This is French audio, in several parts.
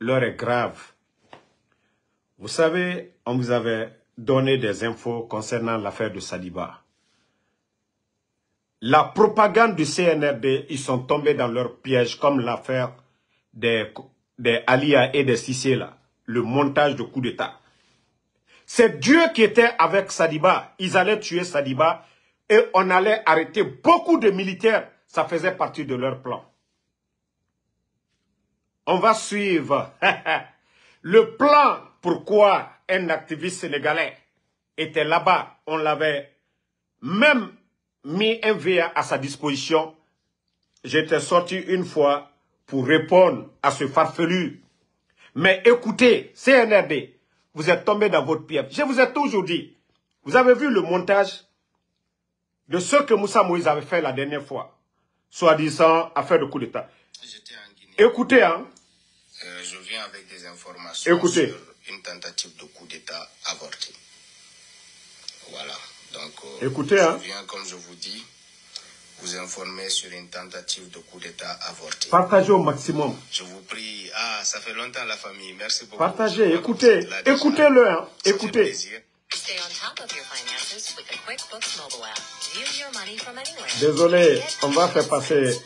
l'heure est grave. Vous savez, on vous avait donné des infos concernant l'affaire de Sadiba. La propagande du CNRD, ils sont tombés dans leur piège comme l'affaire des, des et des Sissé le montage de coup d'État. C'est Dieu qui était avec Sadiba. Ils allaient tuer Sadiba et on allait arrêter beaucoup de militaires. Ça faisait partie de leur plan. On va suivre le plan pourquoi un activiste sénégalais était là-bas. On l'avait même mis un VA à sa disposition. J'étais sorti une fois pour répondre à ce farfelu. Mais écoutez, CNRD, vous êtes tombé dans votre piège. Je vous ai toujours dit, vous avez vu le montage de ce que Moussa Moïse avait fait la dernière fois, soi-disant affaire de coup d'État. Écoutez, hein. Je viens avec des informations Écoutez. sur une tentative de coup d'État avortée. Voilà. Donc, euh, Écoutez, je hein. viens, comme je vous dis, vous informer sur une tentative de coup d'État avortée. Partagez au maximum. Je vous prie. Ah, ça fait longtemps la famille. Merci beaucoup. Partagez, Je écoutez. Écoutez-le, hein. Écoutez. plaisir. Stay on top of your finances with the QuickBooks mobile app. View your money from anywhere. Désolé, on va faire passer...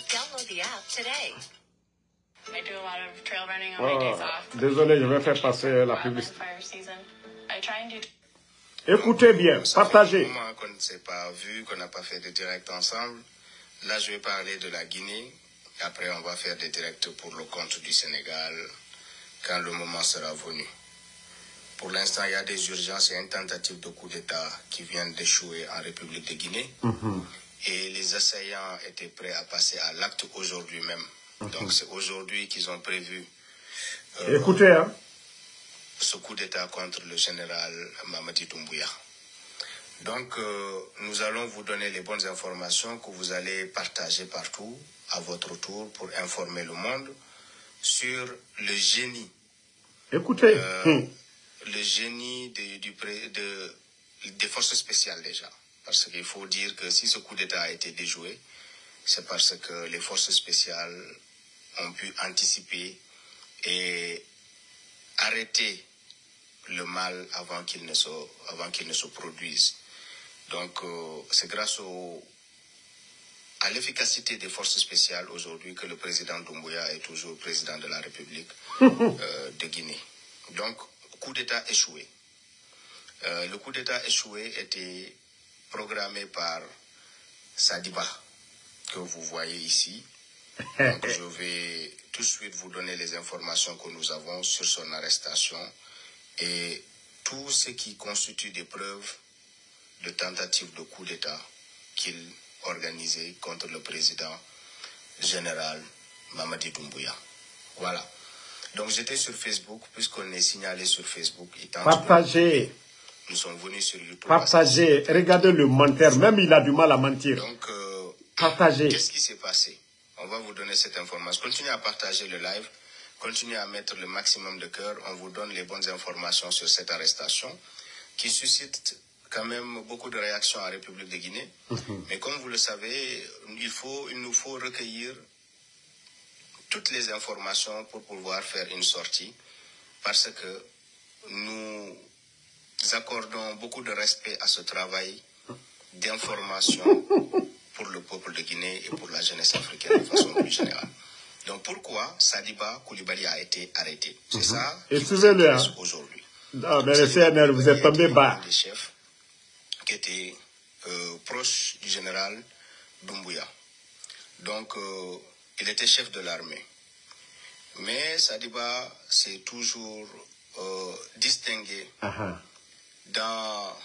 I do a lot of trail running on Oh, my days off. désolé, je vais faire passer la publicité. fire season. I try and do Écoutez bien, partagez. qu'on ne s'est pas vu, qu'on n'a pas fait de direct ensemble. Là, je vais parler de la Guinée. Après, on va faire des directs pour le compte du Sénégal quand le moment sera venu. Pour l'instant, il y a des urgences et une tentative de coup d'État qui viennent d'échouer en République de Guinée. Et les assaillants étaient prêts à passer à l'acte aujourd'hui même. Donc, c'est aujourd'hui qu'ils ont prévu euh, Écoutez, hein. ce coup d'État contre le général Mamadi Doumbouya. Donc, euh, nous allons vous donner les bonnes informations que vous allez partager partout à votre tour pour informer le monde sur le génie, Écoutez. euh, Hum. le génie de- du pré- de- des forces spéciales déjà. Parce qu'il faut dire que si ce coup d'État a été déjoué, c'est parce que les forces spéciales ont pu anticiper et arrêter le mal avant qu'il ne se, avant qu'il ne se produise. Donc, euh, c'est grâce au, à l'efficacité des forces spéciales aujourd'hui que le président Doumbouya est toujours président de la République euh, de Guinée. Donc, coup d'État échoué. Euh, le coup d'État échoué était programmé par Sadiba, que vous voyez ici. Donc, je vais tout de suite vous donner les informations que nous avons sur son arrestation et tout ce qui constitue des preuves de tentative de coup d'État qu'il organisait contre le président général Mamadi Doumbouya. Voilà. Donc j'étais sur Facebook, puisqu'on est signalé sur Facebook. Partagez. Nous sommes venus sur YouTube. Partagez. Regardez le menteur. Même il a du mal à mentir. Donc, euh, Partagez. Qu'est-ce qui s'est passé? On va vous donner cette information. Continuez à partager le live. Continuez à mettre le maximum de cœur. On vous donne les bonnes informations sur cette arrestation qui suscite quand même beaucoup de réactions en République de Guinée. Mais comme vous le savez, il, faut, il nous faut recueillir toutes les informations pour pouvoir faire une sortie parce que nous accordons beaucoup de respect à ce travail d'information pour le peuple de Guinée et pour la jeunesse africaine de façon plus générale. Donc pourquoi Sadiba Koulibaly a été arrêté? C'est ça Et qui nous suivez-le, intéresse hein. aujourd'hui. Non, mais le CNR, vous êtes tombé bas. des chefs qui était euh, proche du général Doumbouya. Donc, euh, il était chef de l'armée. Mais Sadiba s'est toujours euh, distingué ah. dans,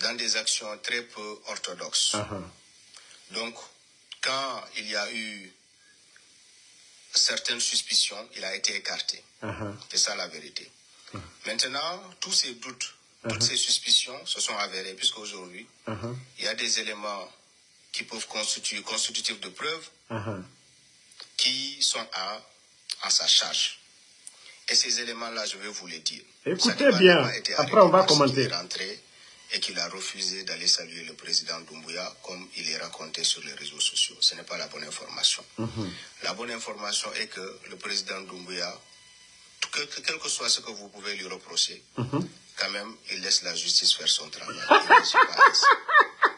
dans des actions très peu orthodoxes. Ah. Donc, quand il y a eu certaines suspicions, il a été écarté. Ah. C'est ça la vérité. Maintenant, tous ces doutes, toutes ces suspicions se sont avérées, puisqu'aujourd'hui, il y a des éléments qui peuvent constituer constitutifs de preuves qui sont à, sa charge. Et ces éléments-là, je vais vous les dire. Écoutez bien. Après, on va commenter. rentré et qu'il a refusé d'aller saluer le président Doumbouya comme il est raconté sur les réseaux sociaux. Ce n'est pas la bonne information. La bonne information est que le président Doumbouya, que- que- quel que soit ce que vous pouvez lui reprocher, quand même, il laisse la justice faire son travail.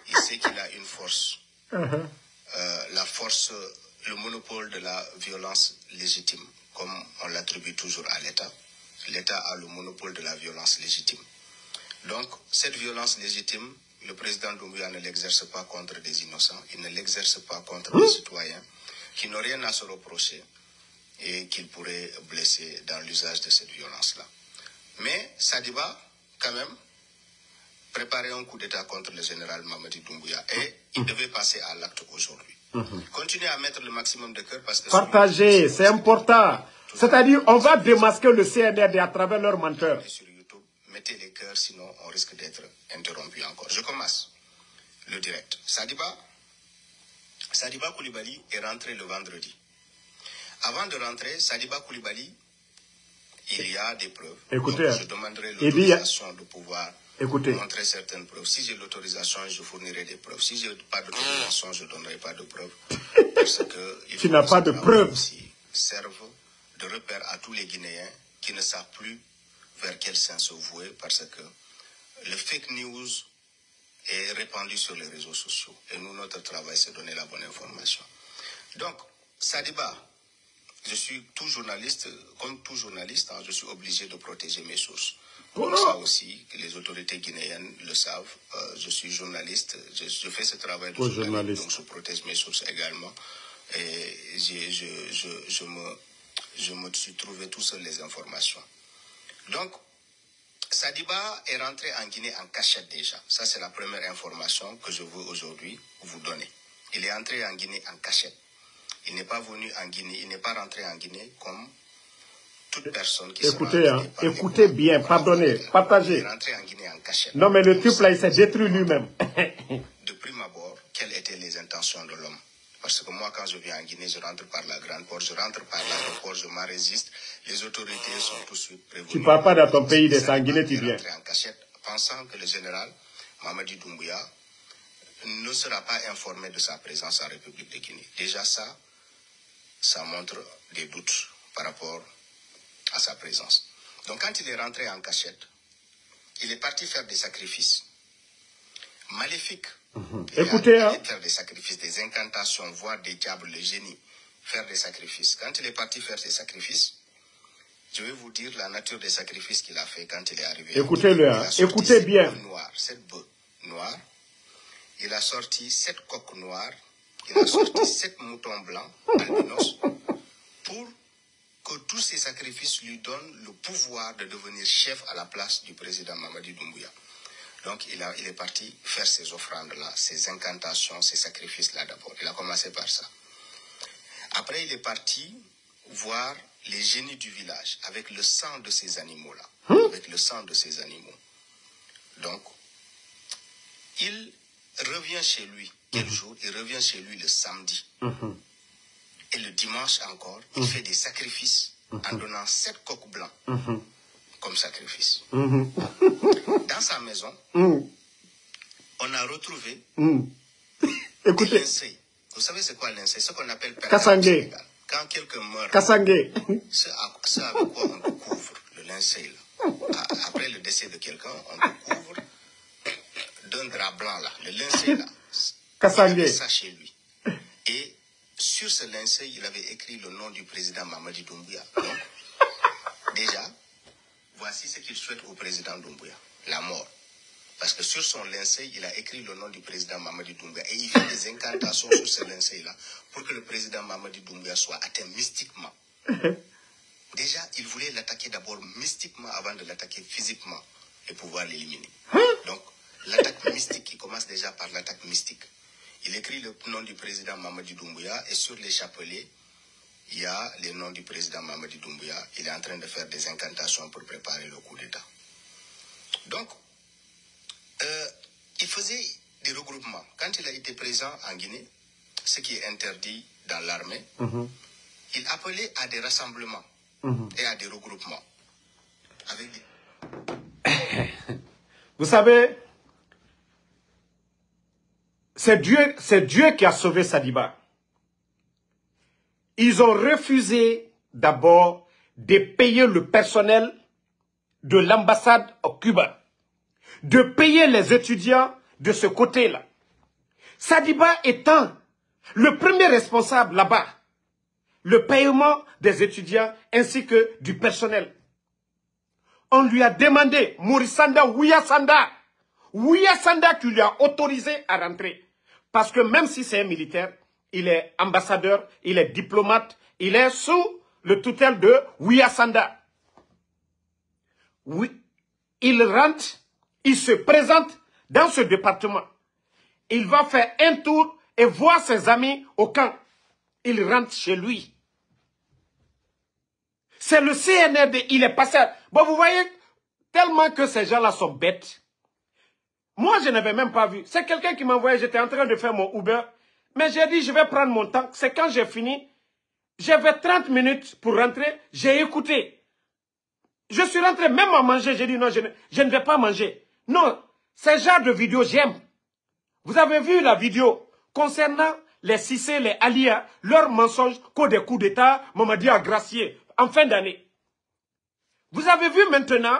Il sait qu'il a une force. Euh, la force, le monopole de la violence légitime, comme on l'attribue toujours à l'État. L'État a le monopole de la violence légitime. Donc, cette violence légitime, le président Doumbouya ne l'exerce pas contre des innocents, il ne l'exerce pas contre des citoyens qui n'ont rien à se reprocher et qu'il pourrait blesser dans l'usage de cette violence-là. Mais Sadiba, quand même, préparait un coup d'État contre le général Mamadi Doumbouya et il devait passer à l'acte aujourd'hui. Continuez à mettre le maximum de cœur parce que... Partagez, c'est important. C'est-à-dire, on va démasquer le CNRD à travers leurs menteurs. Mettez les cœurs, sinon on risque d'être interrompu encore. Je commence le direct. Sadiba, Sadiba Koulibaly est rentré le vendredi. Avant de rentrer, Sadiba Koulibaly, il y a des preuves. Écoutez, Donc, je demanderai dit, l'autorisation de pouvoir Écoutez. montrer certaines preuves. Si j'ai l'autorisation, je fournirai des preuves. Si je n'ai pas d'autorisation, je ne donnerai pas de preuves. Parce que il Tu n'as pas de preuves. aussi serve de repère à tous les Guinéens qui ne savent plus vers quel sens se vouer parce que le fake news est répandu sur les réseaux sociaux. Et nous, notre travail, c'est donner la bonne information. Donc, Sadiba, je suis tout journaliste, comme tout journaliste, hein, je suis obligé de protéger mes sources. Comme ça aussi, les autorités guinéennes le savent. Euh, je suis journaliste, je, je fais ce travail de journaliste, donc je protège mes sources également. Et j'ai- je, je, je, me, je me suis trouvé tout seul les informations. Donc, Sadiba est rentré en Guinée en cachette déjà. Ça, c'est la première information que je veux aujourd'hui vous donner. Il est entré en Guinée en cachette. Il n'est pas venu en Guinée, il n'est pas rentré en Guinée comme toute personne qui Écoutez, se hein, écoutez bien, pardonnez, partagez. Il est rentré en Guinée en cachette. Non, mais le type là, il s'est détruit lui-même. de prime abord, quelles étaient les intentions de l'homme? Parce que moi, quand je viens en Guinée, je rentre par la grande porte, je rentre par l'aéroport, je m'en résiste. Les autorités sont tout de suite prévenues. Tu pars pas dans ton pays de Sadiba Sanguinet, tu viens. rentré en cachette, pensant que le général Mamadi Doumbouya ne sera pas informé de sa présence en République de Guinée. Déjà ça, ça montre des doutes par rapport à sa présence. Donc quand il est rentré en cachette, il est parti faire des sacrifices maléfiques. Il est Écoutez, allé hein. faire des sacrifices, des incantations, voire des diables, les génies, faire des sacrifices. Quand il est parti faire ses sacrifices, je vais vous dire la nature des sacrifices qu'il a fait quand il est arrivé. Écoutez-le, Il hein. a sorti Écoutez bien. noirs. Il a sorti sept coqs noirs. Il a sorti sept moutons blancs, albinos, pour que tous ces sacrifices lui donnent le pouvoir de devenir chef à la place du président Mamadi Doumbouya. Donc il, a, il est parti faire ces offrandes-là, ces incantations, ces sacrifices-là d'abord. Il a commencé par ça. Après, il est parti voir les génies du village avec le sang de ces animaux-là. Avec le sang de ces animaux. Donc, il revient chez lui. Quel jour? Il revient chez lui le samedi. Et le dimanche encore, il fait des sacrifices en donnant sept coqs blancs comme sacrifice. Dans sa maison, on a retrouvé des Écoutez. Vous savez c'est quoi linceil Ce qu'on appelle. Sénégal. Quand quelqu'un meurt, Kassangé. ce, avec quoi on couvre, le. A- Après le décès de quelqu'un, on te couvre d'un drap blanc là, le linceul là. Avait ça chez lui. Et sur ce linceul, il avait écrit le nom du président Mamadi Doumbouya. Donc, déjà, voici ce qu'il souhaite au président Doumbouya, la mort. Parce que sur son linceul, il a écrit le nom du président Mamadi Doumbouya. Et il fait des incantations sur ce linceul-là pour que le président Mamadi Doumbouya soit atteint mystiquement. Déjà, il voulait l'attaquer d'abord mystiquement avant de l'attaquer physiquement et pouvoir l'éliminer. Donc, l'attaque mystique, il commence déjà par l'attaque mystique. Il écrit le nom du président Mamadi Doumbouya et sur les chapelets, il y a les noms du président Mamadi Doumbouya. Il est en train de faire des incantations pour préparer le coup d'État. Donc, euh, il faisait des regroupements. Quand il a été présent en Guinée, ce qui est interdit dans l'armée, il appelait à des rassemblements et à des regroupements. Avec des- Vous savez, c'est Dieu, c'est Dieu qui a sauvé Sadiba. Ils ont refusé d'abord de payer le personnel de l'ambassade au Cuba, de payer les étudiants de ce côté-là. Sadiba étant le premier responsable là-bas, le paiement des étudiants ainsi que du personnel. On lui a demandé, Mourisanda Ouyasanda, Ouyasanda qui lui a autorisé à rentrer. Parce que même si c'est un militaire, il est ambassadeur, il est diplomate, il est sous le tutelle de Ouyasanda. Oui, il rentre, il se présente dans ce département. Il va faire un tour et voir ses amis au camp. Il rentre chez lui. C'est le CNRD, il est passé. Bon, vous voyez, tellement que ces gens-là sont bêtes. Moi, je n'avais même pas vu. C'est quelqu'un qui m'a envoyé, j'étais en train de faire mon Uber. Mais j'ai dit, je vais prendre mon temps. C'est quand j'ai fini. J'avais 30 minutes pour rentrer. J'ai écouté. Je suis rentré même à manger. J'ai dit, non, je ne, vais pas manger. Non, ce genre de vidéo, j'aime. Vous avez vu la vidéo concernant les Cissé, les Alia, leurs mensonges qu'au des coups d'État, Mamadi a gracié en fin d'année. Vous avez vu maintenant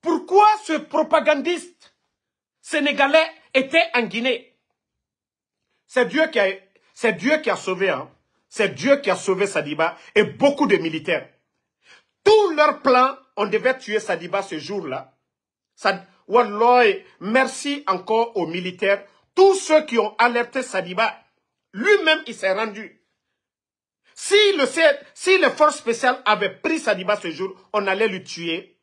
pourquoi ce propagandiste sénégalais était en Guinée. C'est Dieu qui a, sauvé, hein. C'est Dieu qui a sauvé Sadiba et beaucoup de militaires. Tous leurs plans, on devait tuer Sadiba ce jour-là. Wallah, merci encore aux militaires, tous ceux qui ont alerté Sadiba. Lui-même, il s'est rendu. Si, le, si les forces spéciales avaient pris Sadiba ce jour, on allait le tuer.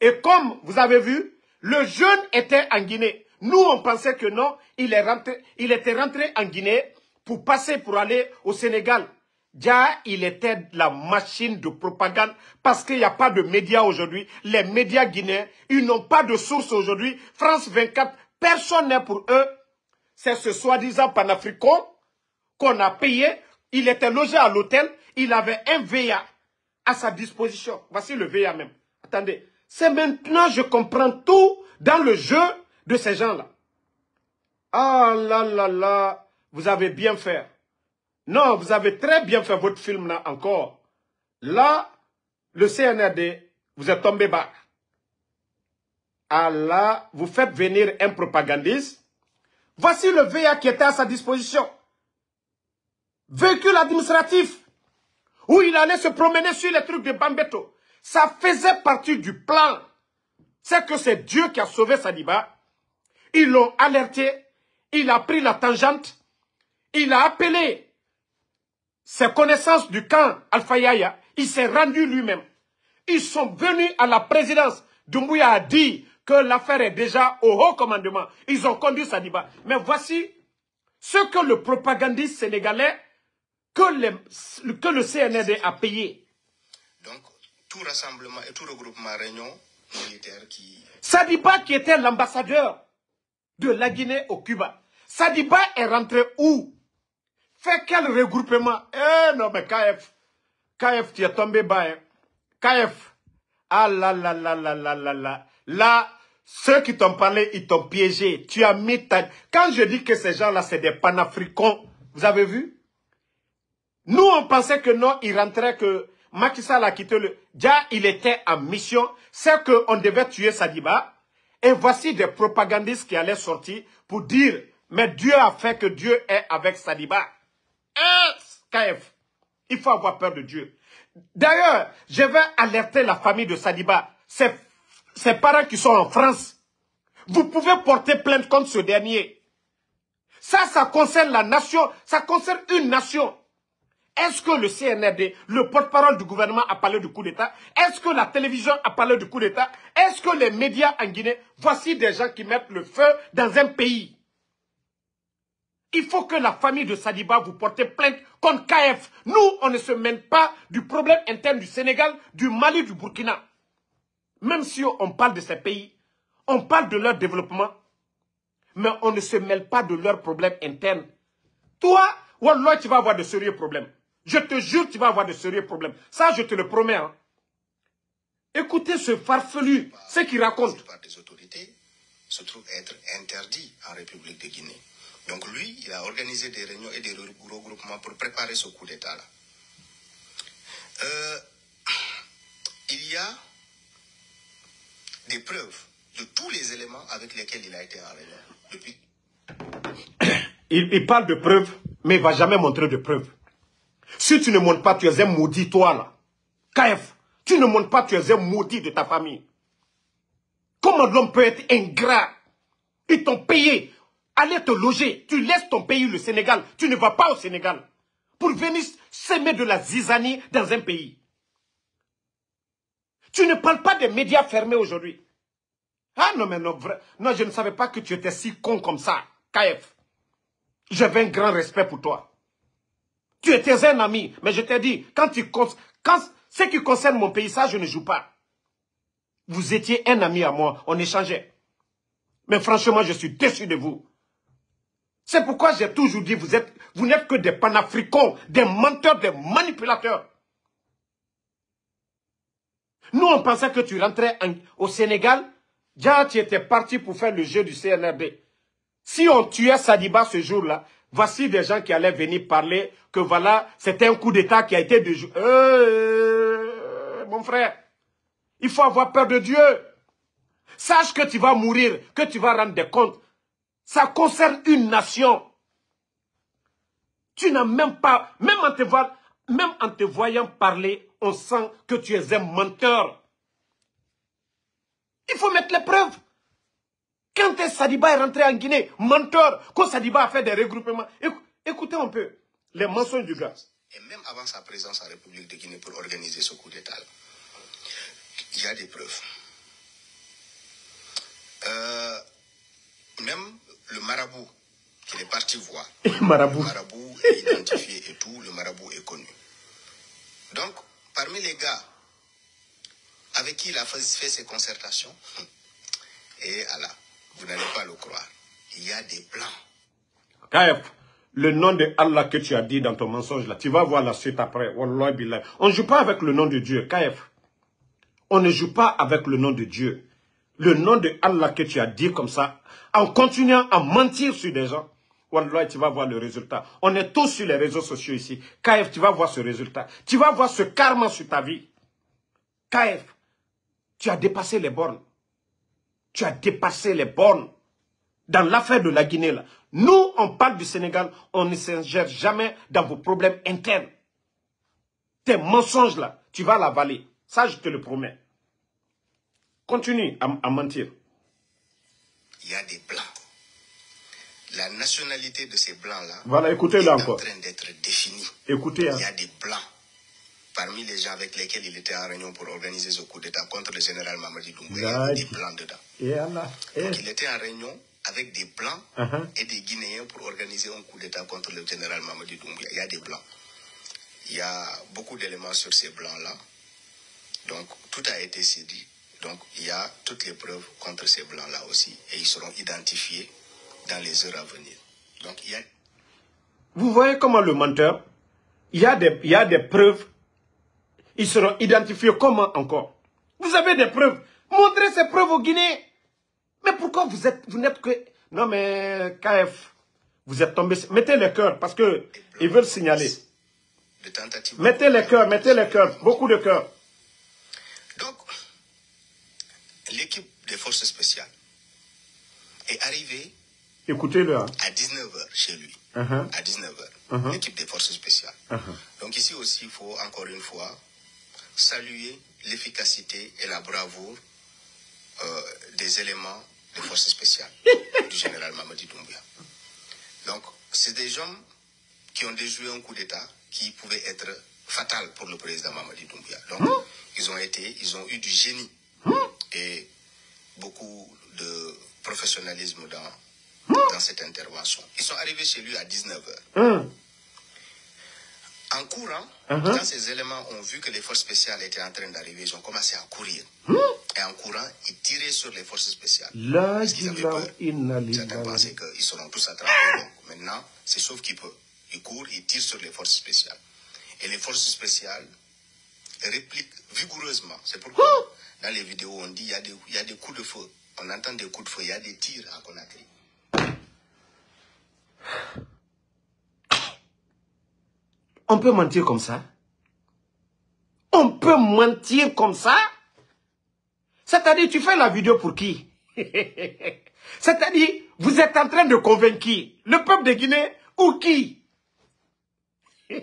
Et comme vous avez vu, le jeune était en Guinée. Nous, on pensait que non, il, est rentré, il était rentré en Guinée pour passer pour aller au Sénégal. Déjà, il était la machine de propagande parce qu'il n'y a pas de médias aujourd'hui. Les médias guinéens, ils n'ont pas de source aujourd'hui. France 24, personne n'est pour eux. C'est ce soi-disant panafricain qu'on a payé il était logé à l'hôtel, il avait un VA à sa disposition. Voici le VA même. Attendez, c'est maintenant je comprends tout dans le jeu de ces gens-là. Ah là là là, vous avez bien fait. Non, vous avez très bien fait votre film là encore. Là, le CNRD, vous êtes tombé bas. Ah là, vous faites venir un propagandiste. Voici le VA qui était à sa disposition véhicule administratif, où il allait se promener sur les trucs de Bambeto. Ça faisait partie du plan. C'est que c'est Dieu qui a sauvé Sadiba. Ils l'ont alerté, il a pris la tangente, il a appelé ses connaissances du camp Alpha Yaya, il s'est rendu lui-même. Ils sont venus à la présidence. Doumbouya a dit que l'affaire est déjà au haut commandement. Ils ont conduit Sadiba. Mais voici ce que le propagandiste sénégalais que, le, que le CNRD a payé. Donc, tout rassemblement et tout regroupement réunion militaire qui... Sadiba qui était l'ambassadeur de la Guinée au Cuba. Sadiba est rentré où? Fait quel regroupement? Eh non, mais KF, KF, tu es tombé bas. Hein. KF, ah là là là là là là là. Là, ceux qui t'ont parlé, ils t'ont piégé. Tu as mis ta... Quand je dis que ces gens-là, c'est des panafricains, vous avez vu? Nous, on pensait que non, il rentrait, que Macky Sall a quitté le... Déjà, il était en mission. C'est qu'on devait tuer Sadiba. Et voici des propagandistes qui allaient sortir pour dire, mais Dieu a fait que Dieu est avec Sadiba. Hein, KF, il faut avoir peur de Dieu. D'ailleurs, je vais alerter la famille de Sadiba, ses, ses parents qui sont en France. Vous pouvez porter plainte contre ce dernier. Ça, ça concerne la nation, ça concerne une nation. Est-ce que le CNRD, le porte-parole du gouvernement a parlé du coup d'État? Est-ce que la télévision a parlé du coup d'État? Est-ce que les médias en Guinée, voici des gens qui mettent le feu dans un pays il faut que la famille de Sadiba vous porte plainte contre KF. Nous, on ne se mêle pas du problème interne du Sénégal, du Mali, du Burkina. Même si on parle de ces pays, on parle de leur développement, mais on ne se mêle pas de leurs problèmes internes. Toi, Wallah, tu vas avoir de sérieux problèmes. Je te jure, tu vas avoir de sérieux problèmes. Ça, je te le promets. Hein. Écoutez ce farfelu, ce qu'il raconte. par des autorités se trouve être interdit en République de Guinée. Donc lui, il a organisé des réunions et des regroupements pour préparer ce coup d'État-là. Euh, il y a des preuves de tous les éléments avec lesquels il a été en réunion depuis. Il, il parle de preuves, mais il ne va jamais montrer de preuves. Si tu ne montres pas, tu es un maudit, toi, là. KF, tu ne montres pas, tu es un maudit de ta famille. Comment l'homme peut être ingrat Ils t'ont payé. Allez te loger? Tu laisses ton pays, le Sénégal. Tu ne vas pas au Sénégal. Pour venir s'aimer de la zizanie dans un pays. Tu ne parles pas des médias fermés aujourd'hui. Ah non, mais non, vrai. Non, je ne savais pas que tu étais si con comme ça, KF. J'avais un grand respect pour toi. Tu étais un ami, mais je t'ai dit, quand tu quand ce qui concerne mon pays, ça, je ne joue pas. Vous étiez un ami à moi, on échangeait. Mais franchement, je suis déçu de vous. C'est pourquoi j'ai toujours dit, vous vous n'êtes que des panafricains, des menteurs, des manipulateurs. Nous, on pensait que tu rentrais au Sénégal, déjà tu étais parti pour faire le jeu du CNRD. Si on tuait Sadiba ce jour-là, voici des gens qui allaient venir parler que voilà, c'était un coup d'État qui a été de... Euh, mon frère, il faut avoir peur de Dieu. Sache que tu vas mourir, que tu vas rendre des comptes. Ça concerne une nation. Tu n'as même pas, même en, te même en te voyant parler, on sent que tu es un menteur. Il faut mettre les preuves. Quand Sadiba est rentré en Guinée, menteur, quand Sadiba a fait des regroupements, écoutez un peu les mensonges du gars. Et même avant sa présence en République de Guinée pour organiser ce coup d'État, il y a des preuves. Euh, même le marabout qu'il est parti voir, marabout. le marabout est identifié et tout, le marabout est connu. Donc, parmi les gars avec qui il a fait, ses concertations, et Allah, vous n'allez pas le croire, il y a des plans. KF, le nom de Allah que tu as dit dans ton mensonge là, tu vas voir la suite après. On ne joue pas avec le nom de Dieu, KF. On ne joue pas avec le nom de Dieu. Le nom de Allah que tu as dit comme ça, en continuant à mentir sur des gens, Wallah, tu vas voir le résultat. On est tous sur les réseaux sociaux ici. KF, tu vas voir ce résultat. Tu vas voir ce karma sur ta vie. KF, tu as dépassé les bornes. Tu as dépassé les bornes. Dans l'affaire de la Guinée, là. Nous, on parle du Sénégal, on ne s'ingère jamais dans vos problèmes internes. Tes mensonges, là, tu vas l'avaler. Ça, je te le promets. Continue à, mentir. Il y a des blancs. La nationalité de ces blancs-là voilà, écoutez est encore. en train d'être définie. Écoutez. Hein. Il y a des blancs parmi les gens avec lesquels il était en réunion pour organiser ce coup d'État contre le général Mamadi Doumbouya. Il y a des blancs dedans. Donc il était en réunion avec des blancs Uh-huh. et des Guinéens pour organiser un coup d'État contre le général Mamadi Doumbouya. Il y a des blancs. Il y a beaucoup d'éléments sur ces blancs-là. Donc tout a été dit. Donc il y a toutes les preuves contre ces blancs-là aussi. Et ils seront identifiés dans les heures à venir. Donc il y a... Vous voyez comment le menteur, il y a des, il y a des preuves. Ils seront identifiés comment encore? Vous avez des preuves. Montrez ces preuves aux Guinéens. Mais pourquoi vous êtes, vous n'êtes que... Non mais KF, vous êtes tombé... Mettez les cœurs parce que ils veulent signaler. Mettez les cœurs, mettez les cœurs, beaucoup de cœurs. Donc, l'équipe des forces spéciales est arrivée Écoutez-le. hein. à 19h chez lui. Uh-huh. À 19h, Mhm. l'équipe des forces spéciales. Uh-huh. Donc ici aussi, il faut encore une fois saluer l'efficacité et la bravoure euh, des éléments des forces spéciales du général Mamadi Doumbouya. Donc, c'est des hommes qui ont déjoué un coup d'État qui pouvait être fatal pour le président Mamadi Doumbouya. Donc, ils ont été, ils ont eu du génie et beaucoup de professionnalisme dans, dans cette intervention. Ils sont arrivés chez lui à 19h. En courant, Mhm. quand ces éléments ont vu que les forces spéciales étaient en train d'arriver, ils ont commencé à courir. Et en courant, ils tiraient sur les forces spéciales. Parce qu'ils avaient peur? Certains pensaient qu'ils seront tous attrapés. Donc maintenant, c'est sauf qu'ils peuvent. Ils courent, ils tirent sur les forces spéciales. Et les forces spéciales répliquent vigoureusement. C'est pourquoi dans les vidéos, on dit il y, y a des coups de feu. On entend des coups de feu, il y a des tirs à Conakry. On peut mentir comme ça On peut mentir comme ça C'est-à-dire, tu fais la vidéo pour qui? C'est-à-dire, vous êtes en train de convaincre Le peuple de Guinée ou qui?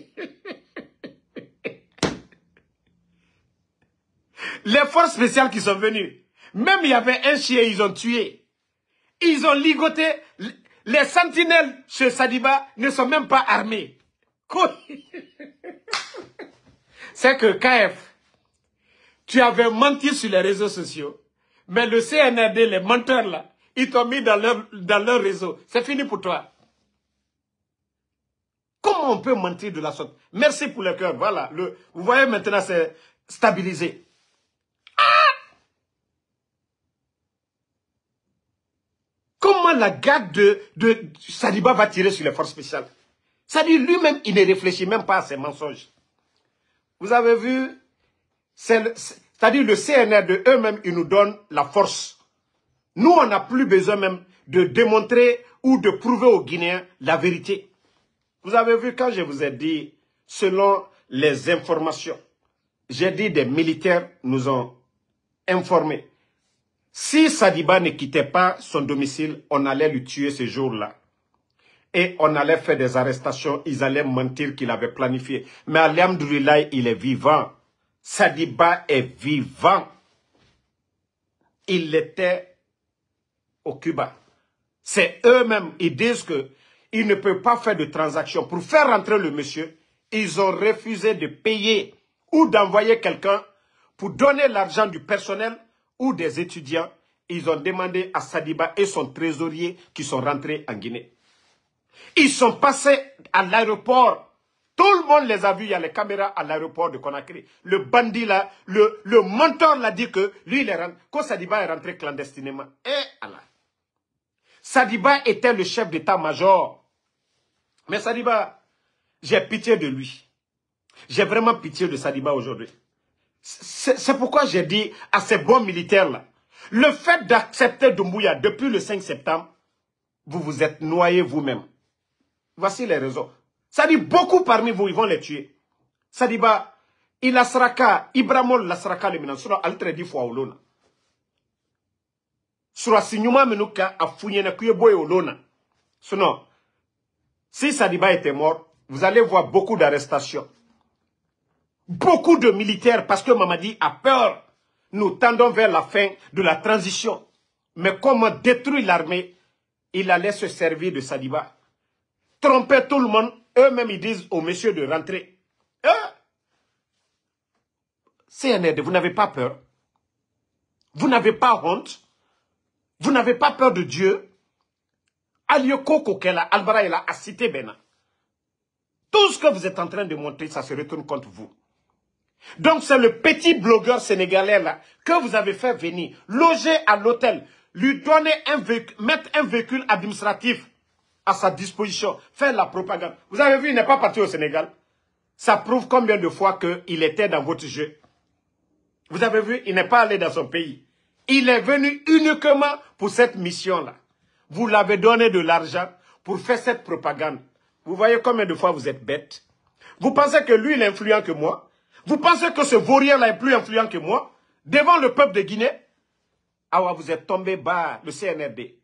Les forces spéciales qui sont venues, même il y avait un chien, ils ont tué. Ils ont ligoté. Les sentinelles chez Sadiba ne sont même pas armés. C'est que KF, tu avais menti sur les réseaux sociaux, mais le CNRD, les menteurs là, ils t'ont mis dans leur, dans leur réseau. C'est fini pour toi. Comment on peut mentir de la sorte? Merci pour le cœur. Voilà. Le, vous voyez maintenant, c'est stabilisé. Comment la garde de, de Sadiba va tirer sur les forces spéciales? C'est-à-dire lui-même, il ne réfléchit même pas à ses mensonges. Vous avez vu C'est-à-dire le CNR de eux-mêmes, ils nous donnent la force. Nous, on n'a plus besoin même de démontrer ou de prouver aux Guinéens la vérité. Vous avez vu quand je vous ai dit, selon les informations, j'ai dit des militaires nous ont informés. Si Sadiba ne quittait pas son domicile, on allait le tuer ce jour-là. Et on allait faire des arrestations, ils allaient mentir qu'il avait planifié. Mais Alhamdoulilah, il est vivant. Sadiba est vivant. Il était au Cuba. C'est eux-mêmes, ils disent que ils ne peuvent pas faire de transaction. Pour faire rentrer le monsieur, ils ont refusé de payer ou d'envoyer quelqu'un pour donner l'argent du personnel ou des étudiants. Ils ont demandé à Sadiba et son trésorier qui sont rentrés en Guinée. Ils sont passés à l'aéroport. Tout le monde les a vus. Il y a les caméras à l'aéroport de Conakry. Le bandit là, le, le mentor l'a dit que lui, il est rentré, que Sadiba est rentré clandestinement. Et Allah. Sadiba était le chef d'état-major. Mais Sadiba, j'ai pitié de lui. J'ai vraiment pitié de Sadiba aujourd'hui. C'est pourquoi j'ai dit à ces bons militaires-là, le fait d'accepter Doumbouya depuis le 5 septembre, vous vous êtes noyé vous-même. Voici les raisons. Ça dit beaucoup parmi vous, ils vont les tuer. Ça dit bah, il asraka, Ibramol l'asraka le minan, sura altre di fois olona. Sura menuka a fouillena kuye boy olona. Sinon, si Sadiba était mort, vous allez voir beaucoup d'arrestations. Beaucoup de militaires, parce que Mamadi a peur. Nous tendons vers la fin de la transition. Mais comment détruire l'armée Il allait se servir de Sadiba. Tromper tout le monde. Eux-mêmes, ils disent aux messieurs de rentrer. Hein? CNRD, vous n'avez pas peur Vous n'avez pas honte Vous n'avez pas peur de Dieu Alioko Kokela, Albara a cité Bena. Tout ce que vous êtes en train de montrer, ça se retourne contre vous. Donc c'est le petit blogueur sénégalais là que vous avez fait venir, loger à l'hôtel, lui donner un véhicule, mettre un véhicule administratif à sa disposition, faire la propagande. Vous avez vu, il n'est pas parti au Sénégal. Ça prouve combien de fois qu'il était dans votre jeu. Vous avez vu, il n'est pas allé dans son pays. Il est venu uniquement pour cette mission-là. Vous l'avez donné de l'argent pour faire cette propagande. Vous voyez combien de fois vous êtes bête. Vous pensez que lui, il est influent que moi? Vous pensez que ce vaurien-là est plus influent que moi? Devant le peuple de Guinée? Ah vous êtes tombé bas, le CNRD.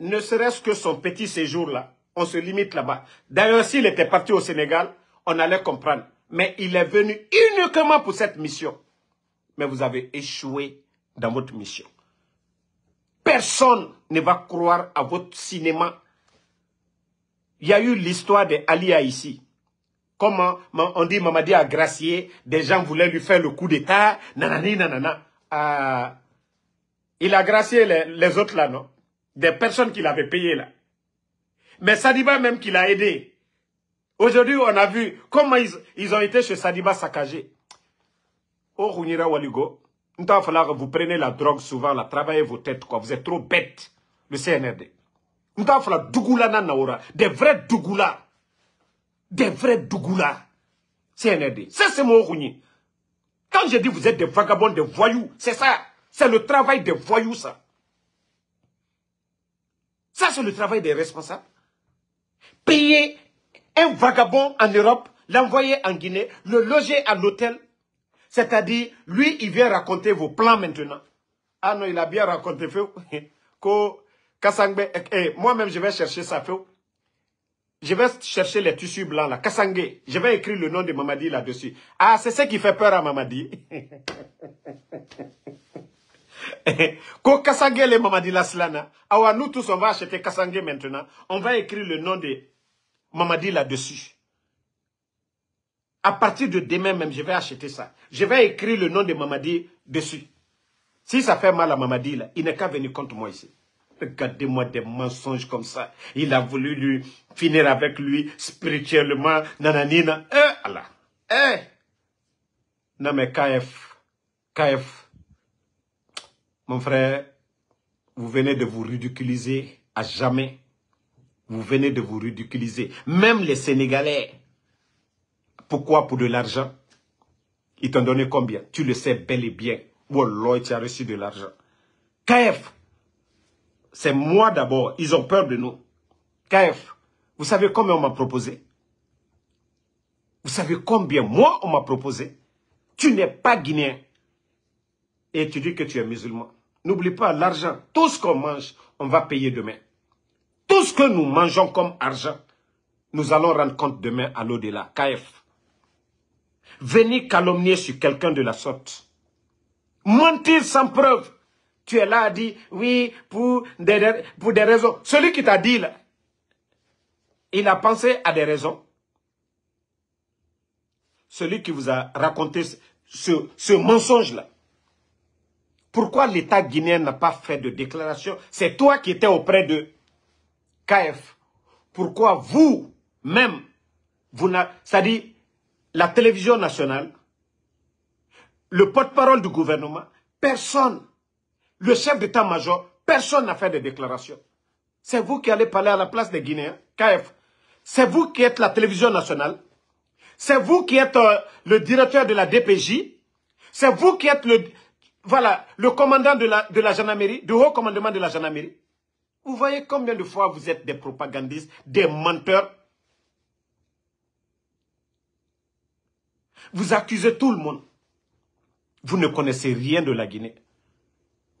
Ne serait-ce que son petit séjour-là, on se limite là-bas. D'ailleurs, s'il était parti au Sénégal, on allait comprendre. Mais il est venu uniquement pour cette mission. Mais vous avez échoué dans votre mission. Personne ne va croire à votre cinéma. Il y a eu l'histoire d'Alia ici. Comment on dit Mamadi a gracié, des gens voulaient lui faire le coup d'état, nanani, nanana. Ah, il a gracié les, autres là, non? Des personnes qu'il avait payées là. Mais Sadiba même qui l'a aidé. Aujourd'hui, on a vu comment ils, ont été chez Sadiba saccagés. Oh, Rounira Waligo, vous preniez la drogue souvent, là, travaillez vos têtes, quoi. Vous êtes trop bêtes, le CNRD. Des vrais dougoula des vrais Dougoula. CNRD. Ça, c'est mon rougni. Quand je dis vous êtes des vagabonds, des voyous, c'est ça. C'est le travail des voyous, ça. Ça, c'est le travail des responsables. Payer un vagabond en Europe l'envoyer en Guinée, le loger à l'hôtel. C'est-à-dire, lui, il vient raconter vos plans maintenant. Ah non, il a bien raconté, Kassangbe, eh, moi-même, je vais chercher ça, Je vais chercher les tissus blancs là, Kassangé. Je vais écrire le nom de Mamadi là-dessus. Ah, c'est ce qui fait peur à Mamadi. Ko Kassangé les Mamadi là, Ah, nous tous, on va acheter Kassangé maintenant. On va écrire le nom de Mamadi là-dessus. À partir de demain même, je vais acheter ça. Je vais écrire le nom de Mamadi dessus. Si ça fait mal à Mamadi, là, il n'est qu'à venir contre moi ici. Regardez-moi des mensonges comme ça. Il a voulu lui finir avec lui spirituellement. Nananina. Eh, Allah. Eh. Non mais KF. KF. Mon frère, vous venez de vous ridiculiser à jamais. Vous venez de vous ridiculiser. Même les Sénégalais. Pourquoi Pour de l'argent? Ils t'ont donné combien? Tu le sais bel et bien. Wallah, tu as reçu de l'argent. KF, c'est moi d'abord. Ils ont peur de nous. KF, vous savez combien on m'a proposé? Vous savez combien moi on m'a proposé? Tu n'es pas guinéen. Et tu dis que tu es musulman. N'oublie pas l'argent. Tout ce qu'on mange, on va payer demain. Tout ce que nous mangeons comme argent, nous allons rendre compte demain à l'au-delà. KF. Venir calomnier sur quelqu'un de la sorte. Mentir sans preuve. Tu es là à dire, oui, pour des, raisons. Celui qui t'a dit là, il a pensé à des raisons. Celui qui vous a raconté ce, ce mensonge-là. Pourquoi l'État guinéen n'a pas fait de déclaration? C'est toi qui étais auprès de KF. Pourquoi vous, même, vous n'avez... C'est-à-dire, la télévision nationale, le porte-parole du gouvernement, personne, le chef d'état-major, personne n'a fait de déclaration. C'est vous qui allez parler à la place des Guinéens, KF. C'est vous qui êtes la télévision nationale. C'est vous qui êtes euh, le directeur de la DPJ. C'est vous qui êtes le, voilà, le commandant de la, de la gendarmerie, du haut commandement de la gendarmerie. Vous voyez combien de fois vous êtes des propagandistes, des menteurs? Vous accusez tout le monde. Vous ne connaissez rien de la Guinée.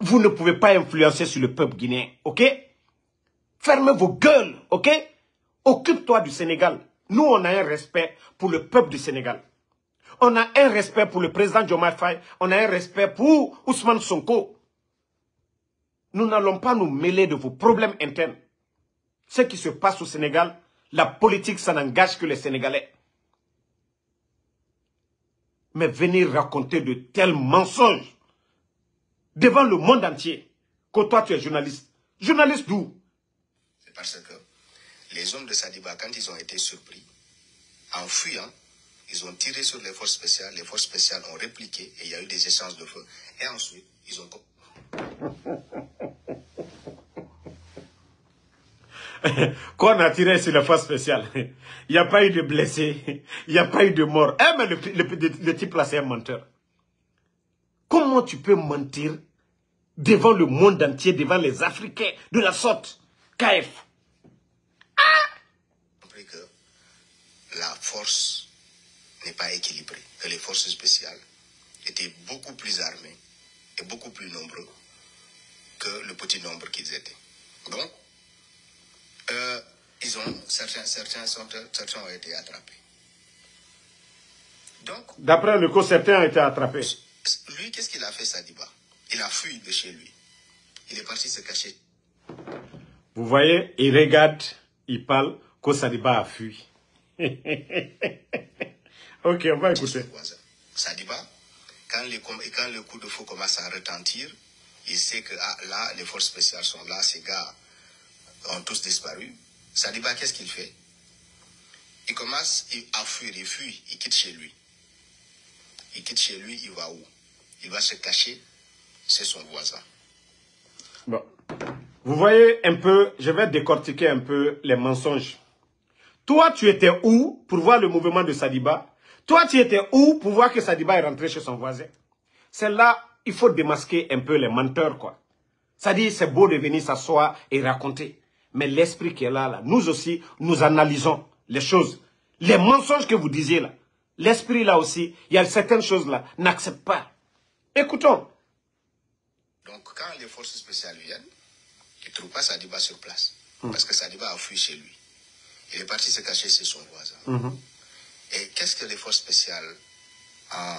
Vous ne pouvez pas influencer sur le peuple guinéen, ok? Fermez vos gueules, ok? Occupe-toi du Sénégal. Nous, on a un respect pour le peuple du Sénégal. On a un respect pour le président Jomai Faye. On a un respect pour Ousmane Sonko. Nous n'allons pas nous mêler de vos problèmes internes. Ce qui se passe au Sénégal, la politique, ça n'engage que les Sénégalais. Mais venir raconter de tels mensonges devant le monde entier, que toi tu es journaliste. Journaliste d'où? C'est parce que les hommes de Sadiba, quand ils ont été surpris, en fuyant, ils ont tiré sur les forces spéciales, les forces spéciales ont répliqué et il y a eu des échanges de feu. Et ensuite, ils ont... Qu'on a tiré sur les forces spéciales, il n'y a pas eu de blessés, il n'y a pas eu de morts. Eh, mais le, le type là, c'est un menteur. Comment tu peux mentir devant le monde entier, devant les Africains de la sorte? KF que la force n'est pas équilibrée, que les forces spéciales étaient beaucoup plus armées et beaucoup plus nombreux que le petit nombre qu'ils étaient. Donc, euh, ils ont, certains, certains, certains ont été attrapés. Donc, D'après le coup, certains ont été attrapés. Lui, qu'est-ce qu'il a fait, Sadiba? Il a fui de chez lui. Il est parti se cacher. Vous voyez, il regarde, il parle, que Sadiba a fui. ok, on va écouter. Sadiba, quand, les, quand le coup de feu commence à retentir, il sait que ah, là, les forces spéciales sont là, ces gars ont tous disparu. Sadiba, qu'est-ce qu'il fait? Il commence à fuir, il fuit, il quitte chez lui. Il quitte chez lui, il va où? Il va se cacher, c'est son voisin. Bon. Vous voyez un peu, je vais décortiquer un peu les mensonges. Toi, tu étais où pour voir le mouvement de Sadiba? Toi, tu étais où pour voir que Sadiba est rentré chez son voisin? C'est là, il faut démasquer un peu les menteurs, quoi. Ça dit, c'est beau de venir s'asseoir et raconter. Mais l'esprit qui est là, là, nous aussi, nous analysons les choses. Les mensonges que vous disiez là, l'esprit là aussi, il y a certaines choses là, n'accepte pas. Écoutons. Donc, quand les forces spéciales viennent, ils ne trouvent pas Sadiba sur place. Parce que Sadiba a fui chez lui. Il est parti se cacher chez son voisin. Et qu'est-ce que les forces spéciales, en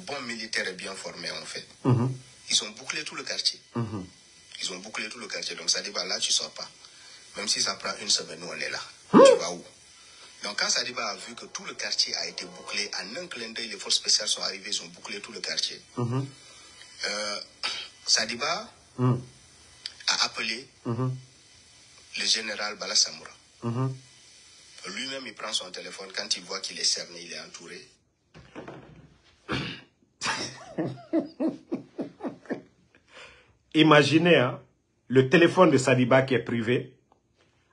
bons militaires et bien formés, ont fait Ils ont bouclé tout le quartier. Ils ont bouclé tout le quartier. Donc, Sadiba, là, tu sors pas. Même si ça prend une semaine, nous, on est là. Tu vas où? Donc quand Sadiba a vu que tout le quartier a été bouclé, en un clin d'œil, les forces spéciales sont arrivées, ils ont bouclé tout le quartier. Euh, Sadiba a appelé le général Bala Samoura. Lui-même, il prend son téléphone. Quand il voit qu'il est cerné, il est entouré. Imaginez hein, le téléphone de Sadiba qui est privé,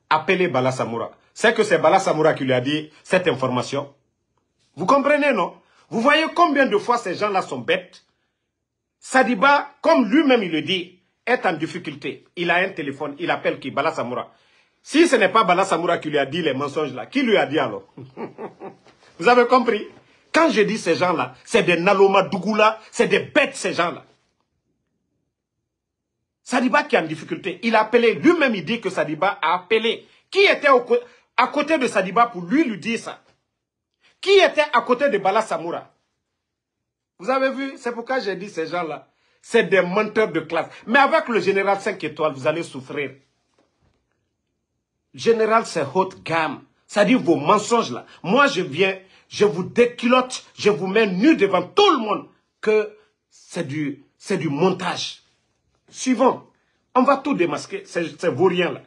appelez Bala Samoura. C'est que c'est Bala Samoura qui lui a dit cette information. Vous comprenez, non? Vous voyez combien de fois ces gens-là sont bêtes? Sadiba, comme lui-même il le dit, est en difficulté. Il a un téléphone, il appelle qui? Bala Samoura. Si ce n'est pas Bala Samoura qui lui a dit les mensonges là, qui lui a dit alors? Vous avez compris? Quand je dis ces gens-là, c'est des Naloma Dougoula, c'est des bêtes ces gens-là. Sadiba qui est en difficulté, il a appelé, lui-même il dit que Sadiba a appelé. Qui était à côté de Sadiba pour lui lui dire ça? Qui était à côté de Bala Samoura? Vous avez vu? C'est pourquoi j'ai dit ces gens-là, c'est des menteurs de classe. Mais avec le général 5 étoiles, vous allez souffrir. Général, c'est haute gamme. C'est-à-dire vos mensonges là. Moi, je viens, je vous déculotte, je vous mets nu devant tout le monde que c'est du, c'est du montage. Suivant. On va tout démasquer, c'est vaurien là.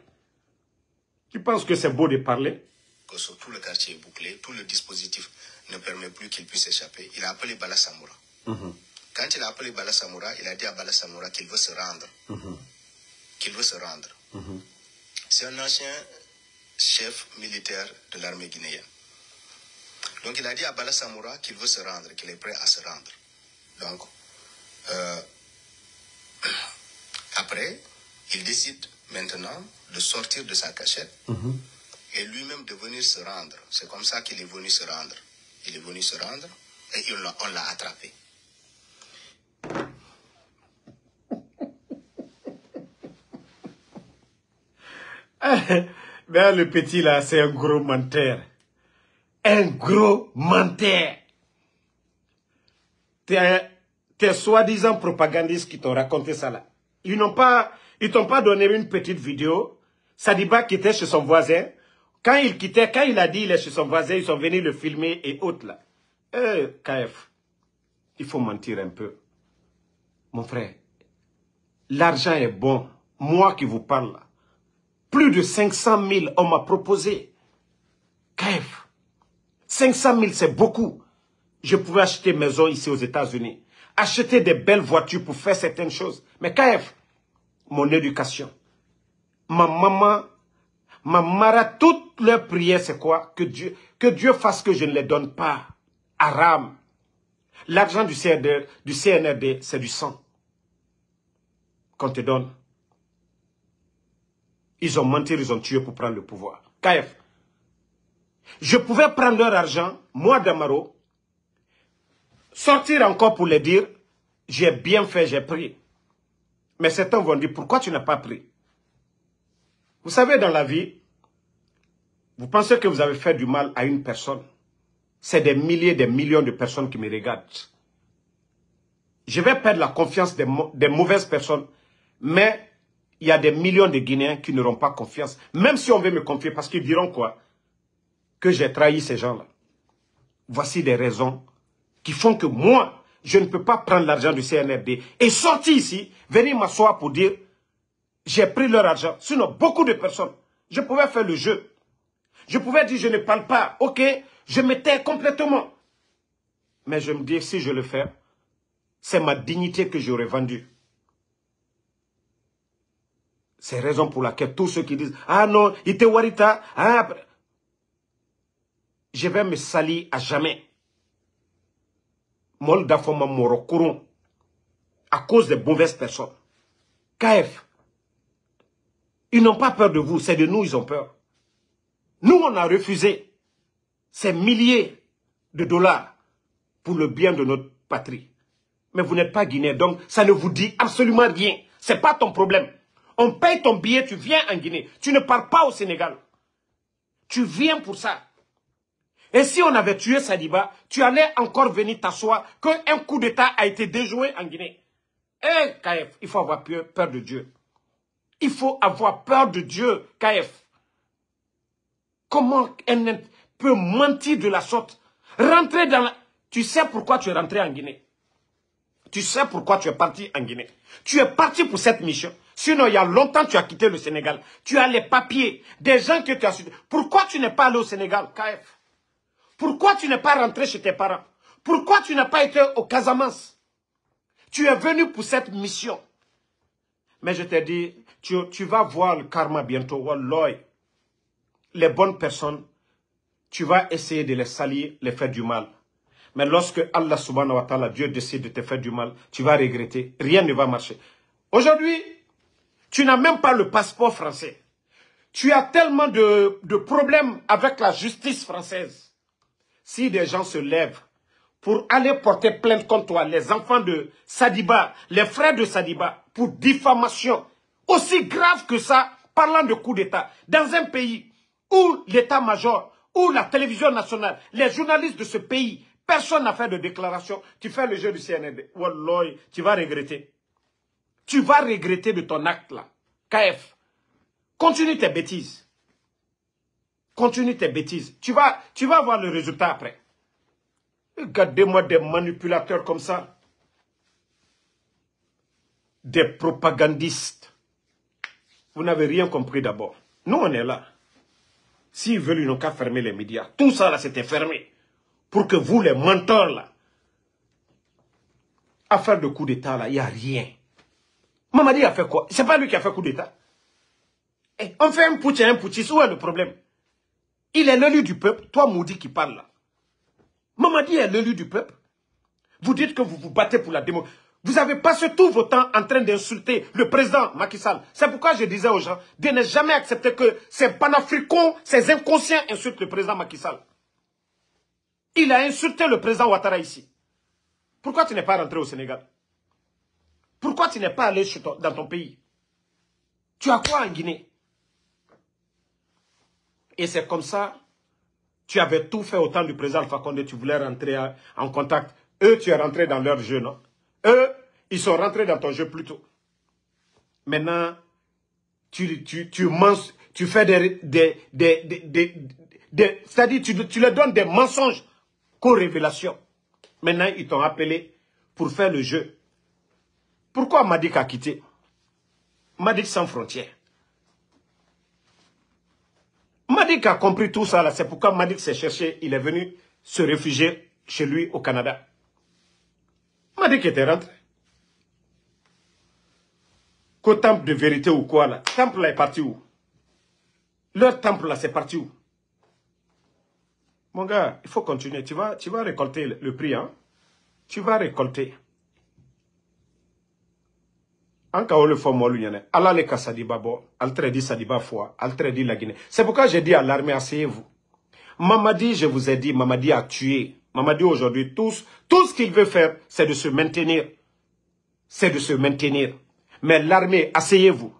Tu penses que c'est beau de parler? Que sur tout le quartier est bouclé, tout le dispositif ne permet plus qu'il puisse échapper. Il a appelé Bala Samoura. Quand il a appelé Bala Samoura, il a dit à Bala Samoura qu'il veut se rendre. Qu'il veut se rendre. C'est un ancien chef militaire de l'armée guinéenne. Donc il a dit à Bala Samoura qu'il veut se rendre, qu'il est prêt à se rendre. Donc, euh, après, il décide maintenant de sortir de sa cachette et lui-même de venir se rendre. C'est comme ça qu'il est venu se rendre. Il est venu se rendre et on l'a attrapé. Le petit là, c'est un gros menteur. Un gros menteur. Tes, soi-disant propagandistes qui t'ont raconté ça là. Ils n'ont pas, ils t'ont pas donné une petite vidéo. Sadiba qui était chez son voisin. Quand il quittait, quand il a dit il est chez son voisin, ils sont venus le filmer et autres là. Eh, KF, il faut mentir un peu. Mon frère, l'argent est bon. Moi qui vous parle là. Plus de 500 000, on m'a proposé. KF, 500 000, c'est beaucoup. Je pouvais acheter maison ici aux États-Unis. Acheter des belles voitures pour faire certaines choses. Mais KF, mon éducation. Ma maman, ma mara, toutes leurs prières, c'est quoi? Que Dieu, que Dieu fasse que je ne les donne pas. Aram. L'argent du CNRD, du CNRD c'est du sang. Qu'on te donne. Ils ont menti, ils ont tué pour prendre le pouvoir. KF. Je pouvais prendre leur argent, moi Damaro, sortir encore pour les dire, j'ai bien fait, j'ai pris. Mais certains vont dire, pourquoi tu n'as pas pris? Vous savez, dans la vie, vous pensez que vous avez fait du mal à une personne. C'est des milliers, des millions de personnes qui me regardent. Je vais perdre la confiance des, des mauvaises personnes, mais il y a des millions de Guinéens qui n'auront pas confiance, même si on veut me confier, parce qu'ils diront quoi? Que j'ai trahi ces gens-là. Voici des raisons qui font que moi, je ne peux pas prendre l'argent du CNRD et sortir ici, venir m'asseoir pour dire j'ai pris leur argent. Sinon, beaucoup de personnes, je pouvais faire le jeu. Je pouvais dire je ne parle pas, ok, je me tais complètement. Mais je me dis si je le fais, c'est ma dignité que j'aurais vendue. C'est la raison pour laquelle tous ceux qui disent Ah non, il était Warita, ah, je vais me salir à jamais. Molda Foma Morokourou, à cause des mauvaises personnes. KF, ils n'ont pas peur de vous, c'est de nous ils ont peur. Nous, on a refusé. ces milliers de dollars pour le bien de notre patrie. Mais vous n'êtes pas Guinéen, donc ça ne vous dit absolument rien. Ce n'est pas ton problème. On paye ton billet, tu viens en Guinée. Tu ne pars pas au Sénégal. Tu viens pour ça. Et si on avait tué Sadiba, tu allais encore venir t'asseoir qu'un coup d'État a été déjoué en Guinée. Eh, KF, il faut avoir peur de Dieu. Il faut avoir peur de Dieu, KF. Comment elle peut mentir de la sorte? Rentrer dans la... Tu sais pourquoi tu es rentré en Guinée? Tu sais pourquoi tu es parti en Guinée? Tu es parti pour cette mission? Sinon, il y a longtemps, tu as quitté le Sénégal. Tu as les papiers, des gens que tu as... Pourquoi tu n'es pas allé au Sénégal, KF Pourquoi tu n'es pas rentré chez tes parents? Pourquoi tu n'as pas été au Casamance? Tu es venu pour cette mission. Mais je t'ai dit, tu, vas voir le karma bientôt. Les bonnes personnes, tu vas essayer de les salir, les faire du mal. Mais lorsque Allah subhanahu wa ta'ala, Dieu décide de te faire du mal, tu vas regretter. Rien ne va marcher. Aujourd'hui, tu n'as même pas le passeport français. Tu as tellement de, de problèmes avec la justice française. Si des gens se lèvent pour aller porter plainte contre toi, les enfants de Sadiba, les frères de Sadiba, pour diffamation, aussi grave que ça, parlant de coup d'État, dans un pays où l'état-major, où la télévision nationale, les journalistes de ce pays, personne n'a fait de déclaration, tu fais le jeu du CND. Wallah, tu vas regretter. Tu vas regretter de ton acte là. KF, continue tes bêtises. Continue tes bêtises. Tu vas, tu vas voir le résultat après. Regardez-moi des manipulateurs comme ça. Des propagandistes. Vous n'avez rien compris d'abord. Nous, on est là. S'ils veulent, ils n'ont qu'à fermer les médias. Tout ça, là, c'était fermé. Pour que vous, les menteurs, là, affaire de coup d'État, là, il n'y a rien. Mamadi a fait quoi? C'est pas lui qui a fait coup d'État. Eh, on fait un putsch et un putschiste, où est le problème? Il est l'élu du peuple, toi, Moudi, qui parle là. Mamadi est l'élu du peuple. Vous dites que vous vous battez pour la démocratie. Vous avez passé tout votre temps en train d'insulter le président Macky Sall. C'est pourquoi je disais aux gens de ne jamais accepter que ces panafricains, ces inconscients insultent le président Macky Sall. Il a insulté le président Ouattara ici. Pourquoi tu n'es pas rentré au Sénégal? Pourquoi tu n'es pas allé dans ton pays? Tu as quoi en Guinée? Et c'est comme ça, tu avais tout fait au temps du président Alpha Condé, tu voulais rentrer en contact. Eux, tu es rentré dans leur jeu, non? Eux, ils sont rentrés dans ton jeu plus tôt. Maintenant, tu, tu, tu, tu fais des... des, des, des, C'est-à-dire, tu, tu leur donnes des mensonges co-révélations. Maintenant, ils t'ont appelé pour faire le jeu. Pourquoi Madik a quitté Madik sans frontières? Madik a compris tout ça, c'est pourquoi Madik s'est cherché, il est venu se réfugier chez lui au Canada. m'a dit qu'il était rentré. Qu'au temple de vérité ou quoi là temple là est parti où? Leur temple là c'est parti où? Mon gars, il faut continuer. Tu vas, tu vas récolter le, prix. Hein? Tu vas récolter. En cas où le faut Allah le kasadiba bo, altre dit sadiba foi, dit la Guinée. C'est pourquoi j'ai dit à l'armée, asseyez-vous. Mamadi, je vous ai dit, Mamadi a tué Mamadi aujourd'hui, tous, tout ce qu'il veut faire, c'est de se maintenir. C'est de se maintenir. Mais l'armée, asseyez-vous.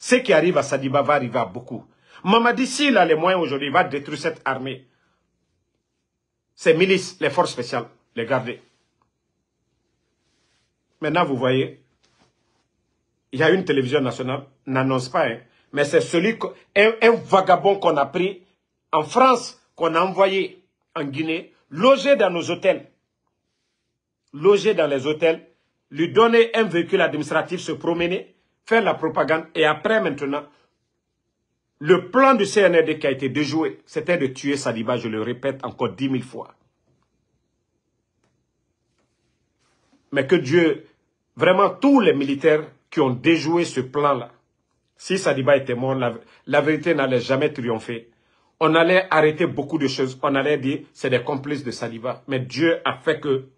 Ce qui arrive à Sadiba va arriver à beaucoup. Mamadi, s'il a les moyens aujourd'hui, il va détruire cette armée. Ces milices, les forces spéciales, les garder. Maintenant, vous voyez, il y a une télévision nationale, n'annonce pas, hein, mais c'est celui, un, un vagabond qu'on a pris en France, qu'on a envoyé en Guinée, loger dans nos hôtels, loger dans les hôtels, lui donner un véhicule administratif, se promener, faire la propagande, et après maintenant, le plan du CNRD qui a été déjoué, c'était de tuer Sadiba, je le répète encore dix mille fois. Mais que Dieu, vraiment tous les militaires qui ont déjoué ce plan-là, si Sadiba était mort, la vérité n'allait jamais triompher on allait arrêter beaucoup de choses. On allait dire, c'est des complices de Sadiba. Mais Dieu a fait que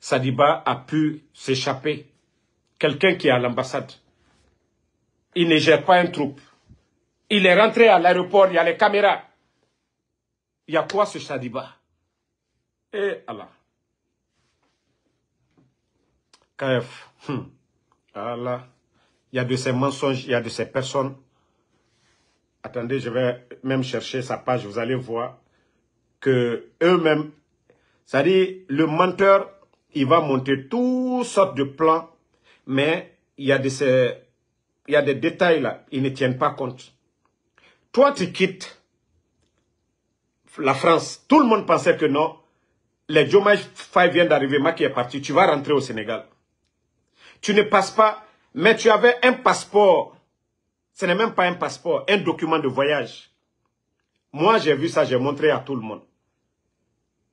Sadiba a pu s'échapper. Quelqu'un qui est à l'ambassade. Il ne gère pas un troupe. Il est rentré à l'aéroport, il y a les caméras. Il y a quoi ce Sadiba? Eh Allah. KF. hum, Allah. Il y a de ces mensonges, il y a de ces personnes. Attendez, je vais même chercher sa page, vous allez voir que eux-mêmes, c'est-à-dire le menteur, il va monter toutes sortes de plans, mais il y a de ces, il y a des détails là, ils ne tiennent pas compte. Toi, tu quittes la France. Tout le monde pensait que non. Les Jomai Faye viennent d'arriver, Maki est parti. Tu vas rentrer au Sénégal. Tu ne passes pas, mais tu avais un passeport. Ce n'est même pas un passeport, un document de voyage. Moi, j'ai vu ça, j'ai montré à tout le monde.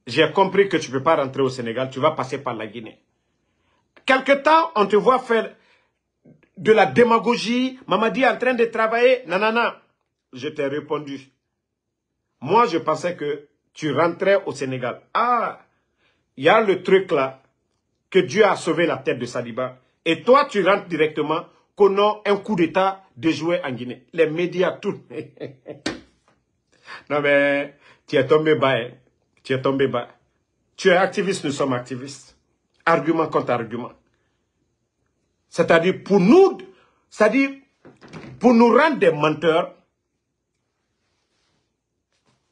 J'ai compris que tu ne peux pas rentrer au Sénégal, tu vas passer par la Guinée. Quelque temps, on te voit faire de la démagogie. Mamadi est en train de travailler. Nanana. Je t'ai répondu. Moi, je pensais que tu rentrais au Sénégal. Ah, il y a le truc là, que Dieu a sauvé la tête de Saliba. Et toi, tu rentres directement qu'on a un coup d'État déjoué en Guinée. Les médias, tout. non mais, tu es tombé bas. hein. Tu es tombé bas. Tu es activiste, nous sommes activistes. Argument contre argument. C'est-à-dire pour nous, c'est-à-dire pour nous rendre des menteurs,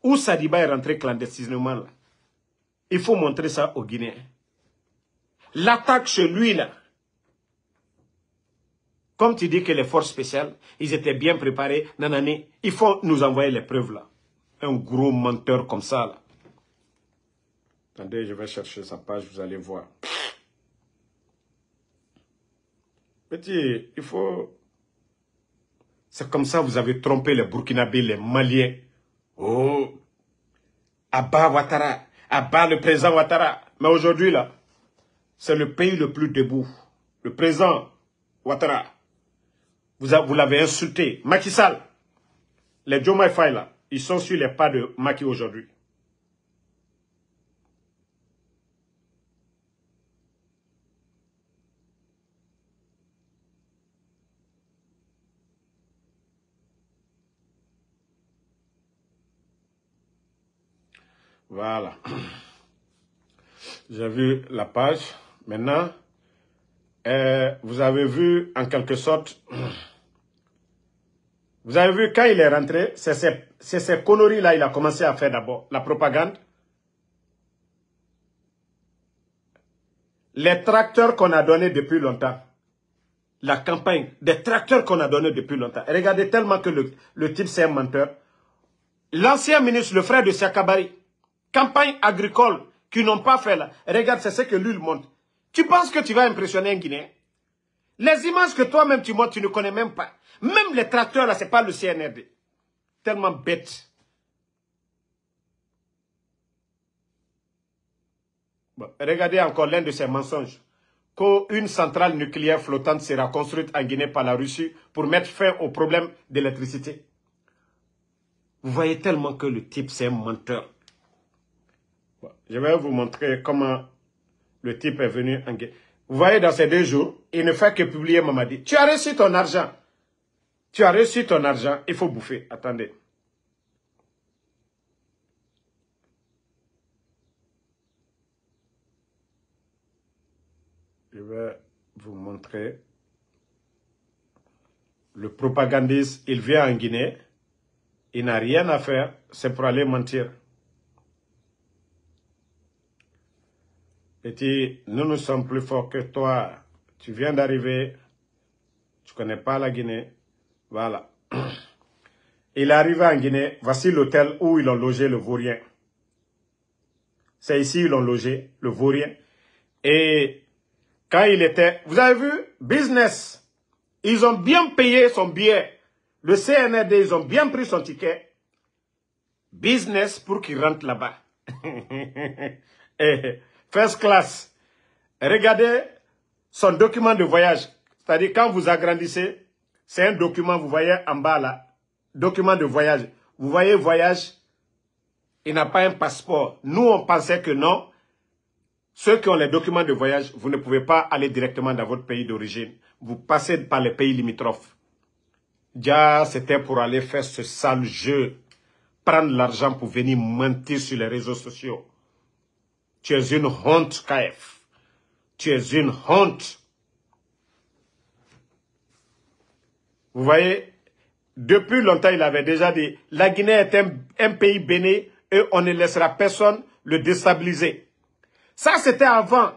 où Sadiba est rentré clandestinement il faut montrer ça aux Guinéens. L'attaque chez lui là, comme tu dis que les forces spéciales, ils étaient bien préparés, nanani, il faut nous envoyer les preuves là. Un gros menteur comme ça là. Attendez, je vais chercher sa page, vous allez voir. Petit, il faut... C'est comme ça vous avez trompé les Burkinabés, les Maliens. Oh, Abba Ouattara, Abba le président Ouattara. Mais aujourd'hui là, c'est le pays le plus debout. Le président Ouattara. Vous, vous l'avez insulté. Macky Sall, les Jomai là, ils sont sur les pas de Macky aujourd'hui. Voilà. J'ai vu la page. Maintenant, euh, vous avez vu en quelque sorte, vous avez vu quand il est rentré, c'est ces, conneries-là il a commencé à faire d'abord. La propagande. Les tracteurs qu'on a donnés depuis longtemps. La campagne des tracteurs qu'on a donnés depuis longtemps. Regardez tellement que le, le type c'est un menteur. L'ancien ministre, le frère de Siakabari, campagne agricole qu'ils n'ont pas fait là. Regarde, c'est ce que lui montre. Tu penses que tu vas impressionner un Guinéen? Les images que toi-même tu montres, tu ne connais même pas. Même les tracteurs là, c'est pas le CNRD. Tellement bête. Regardez encore l'un de ces mensonges. Qu'une centrale nucléaire flottante sera construite en Guinée par la Russie pour mettre fin au problème d'électricité. Vous voyez tellement que le type, c'est un menteur. Je vais vous montrer comment le type est venu en Guinée. Vous voyez, dans ces deux jours, il ne fait que publier Mamadi. Tu as reçu ton argent. Tu as reçu ton argent, il faut bouffer. Attendez. Je vais vous montrer. Le propagandiste, il vient en Guinée. Il n'a rien à faire, c'est pour aller mentir. Petit, nous, nous sommes plus forts que toi. Tu viens d'arriver. Tu connais pas la Guinée. Voilà. Il est arrivé en Guinée. Voici l'hôtel où ils ont logé le vaurien. C'est ici ils l'ont logé, le vaurien. Et quand il était... Vous avez vu? Business. Ils ont bien payé son billet. Le CNRD, ils ont bien pris son ticket. Business pour qu'il rentre là-bas. Et First class. Regardez son document de voyage. C'est-à-dire quand vous agrandissez, c'est un document, vous voyez en bas là, document de voyage. Vous voyez voyage, il n'a pas un passeport. Nous, on pensait que non. Ceux qui ont les documents de voyage, vous ne pouvez pas aller directement dans votre pays d'origine. Vous passez par les pays limitrophes. Déjà, c'était pour aller faire ce sale jeu. prendre l'argent pour venir mentir sur les réseaux sociaux. Tu es une honte, KF. Tu es une honte. Vous voyez, depuis longtemps, il avait déjà dit, la Guinée est un, pays béni et on ne laissera personne le déstabiliser. Ça, c'était avant.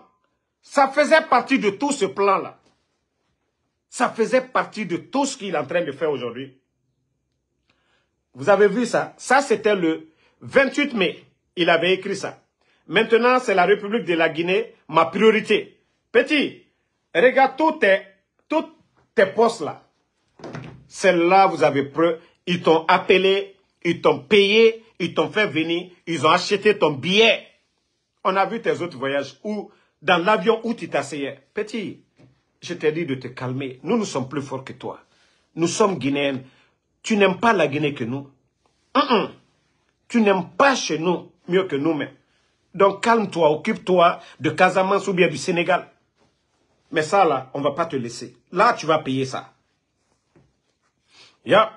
Ça faisait partie de tout ce plan-là. Ça faisait partie de tout ce qu'il est en train de faire aujourd'hui. Vous avez vu ça? Ça, c'était le 28 mai. Il avait écrit ça. Maintenant, c'est la République de la Guinée, ma priorité. Petit, regarde tous tes, toutes tes postes là. Celle-là, vous avez preuve. Ils t'ont appelé, ils t'ont payé, ils t'ont fait venir, ils ont acheté ton billet. On a vu tes autres voyages où, dans l'avion où tu t'asseyais. Petit, je t'ai dit de te calmer. Nous, nous sommes plus forts que toi. Nous sommes Guinéens. Tu n'aimes pas la Guinée que nous. Tu n'aimes pas chez nous mieux que nous-mêmes. Donc calme-toi, occupe-toi de Casamance ou bien du Sénégal. Mais ça, là, on ne va pas te laisser. Là, tu vas payer ça. Ya.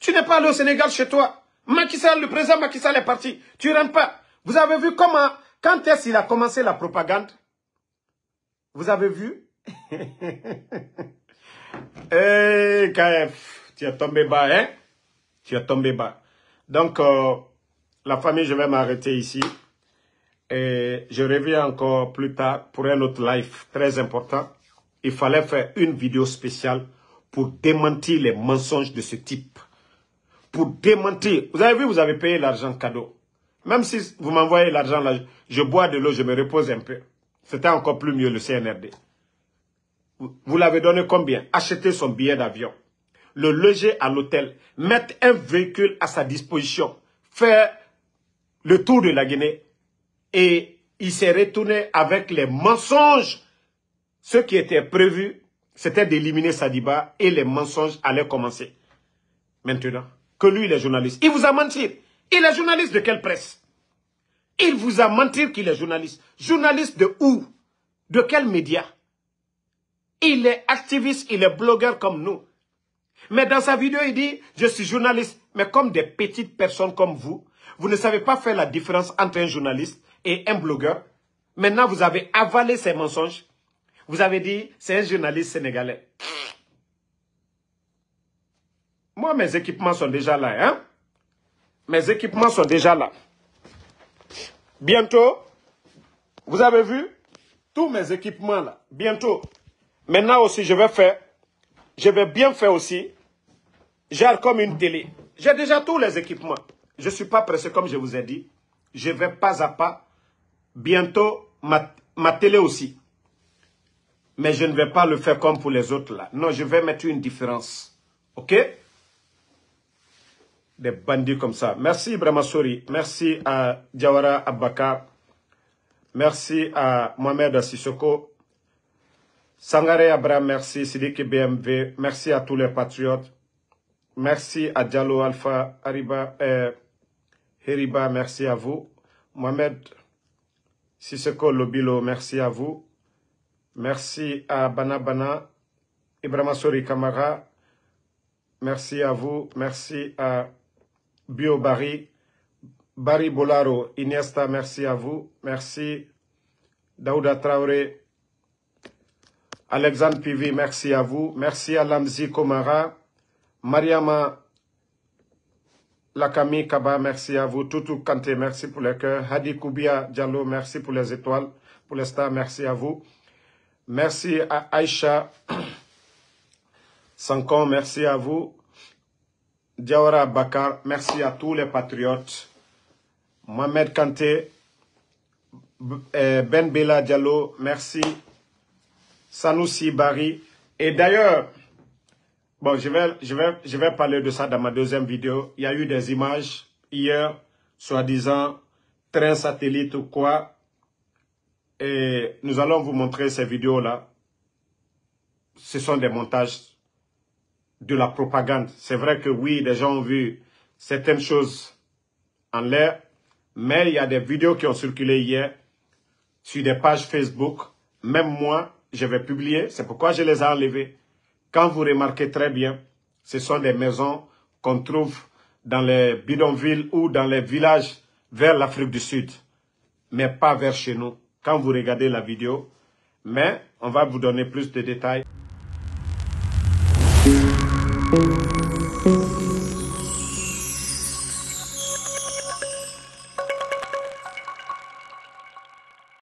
Tu n'es pas allé au Sénégal chez toi. Macky Sall, le président Macky Sall est parti. Tu rentres pas. Vous avez vu comment, quand est-ce qu'il a commencé la propagande? Vous avez vu? Eh, KF, tu es tombé bas, hein? Tu es tombé bas. Donc, euh, la famille, je vais m'arrêter ici. Et je reviens encore plus tard pour un autre live très important. Il fallait faire une vidéo spéciale pour démentir les mensonges de ce type. Pour démentir. Vous avez vu, vous avez payé l'argent cadeau. Même si vous m'envoyez l'argent là, je bois de l'eau, je me repose un peu. C'était encore plus mieux le CNRD. Vous l'avez donné combien? Acheter son billet d'avion, le loger à l'hôtel, mettre un véhicule à sa disposition, faire le tour de la Guinée. Et il s'est retourné avec les mensonges. Ce qui était prévu c'était d'éliminer Sadiba et les mensonges allaient commencer. Maintenant, que lui, il est journaliste. Il vous a menti. Il est journaliste de quelle presse? Il vous a menti qu'il est journaliste. Journaliste de où? De quel média? Il est activiste, il est blogueur comme nous. Mais dans sa vidéo, il dit, je suis journaliste. Mais comme des petites personnes comme vous, vous ne savez pas faire la différence entre un journaliste et un blogueur. Maintenant, vous avez avalé ces mensonges vous avez dit, c'est un journaliste sénégalais. Moi, mes équipements sont déjà là. Hein? Mes équipements sont déjà là. Bientôt, vous avez vu? Tous mes équipements là. Bientôt. Maintenant aussi, je vais faire, je vais bien faire aussi, genre comme une télé. J'ai déjà tous les équipements. Je ne suis pas pressé comme je vous ai dit. Je vais pas à pas. Bientôt, ma, ma télé aussi. Mais je ne vais pas le faire comme pour les autres là. Non, je vais mettre une différence. OK? Des bandits comme ça. Merci Ibrahima Sori. Merci à Diawara Abaka. Merci à Mohamed Assisoko. Sangare Abraham, merci. Sidiki BMV. Merci à tous les patriotes. Merci à Diallo Alpha Ariba, euh, Heriba, merci à vous. Mohamed Sissoko Lobilo, merci à vous. Merci à Bana Bana, Ibrahima Sori Kamara. Merci à vous. Merci à Bio Barry. Barry Bolaro, Iniesta, merci à vous. Merci Daouda Traoré. Alexandre Pivi, merci à vous. Merci à Lamzi Komara. Mariama Lakami Kaba, merci à vous. Toutou Kante, merci pour les cœurs. Hadi Koubia Diallo, merci pour les étoiles. Pour les stars, merci à vous. Merci à Aïcha Sankon, merci à vous. Diawara Bakar, merci à tous les patriotes. Mohamed Kanté, eh, Ben Bela Diallo, merci. Sanoussi Bari. Et d'ailleurs, bon, je vais, je, vais, je vais parler de ça dans ma deuxième vidéo. Il y a eu des images hier, soi-disant, train satellite ou quoi, et nous allons vous montrer ces vidéos-là. Ce sont des montages de la propagande. C'est vrai que oui, des gens ont vu certaines choses en l'air, mais il y a des vidéos qui ont circulé hier sur des pages Facebook. Même moi, je vais publier. C'est pourquoi je les ai enlevées. Quand vous remarquez très bien, ce sont des maisons qu'on trouve dans les bidonvilles ou dans les villages vers l'Afrique du Sud, mais pas vers chez nous, quand vous regardez la vidéo. Mais on va vous donner plus de détails.